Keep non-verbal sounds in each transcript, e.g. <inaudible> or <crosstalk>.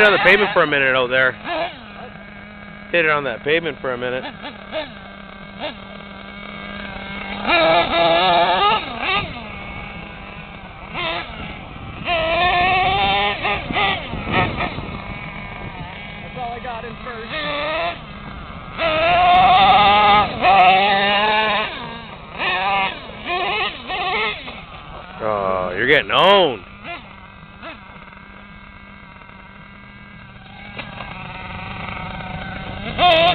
that pavement for a minute out there. Hit it on that pavement for a minute. That's all I got in first. Oh, you're getting owned. Go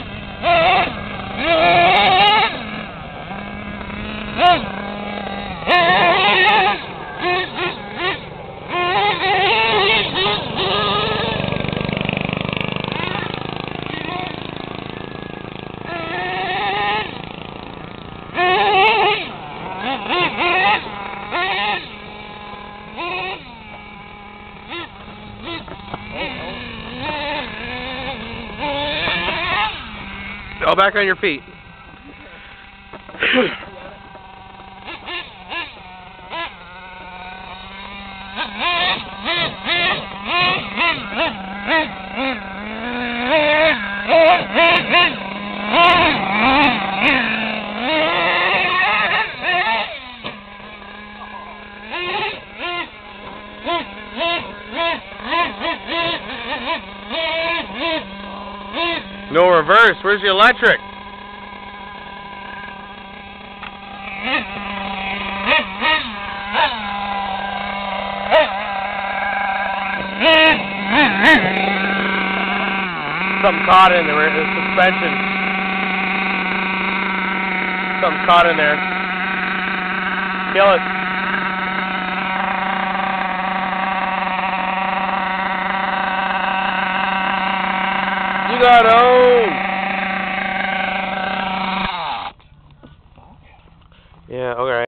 back on your feet. <laughs> No reverse. Where's the electric? Something caught in there. The suspension. Something caught in there. Kill it. You got home. Yeah, okay.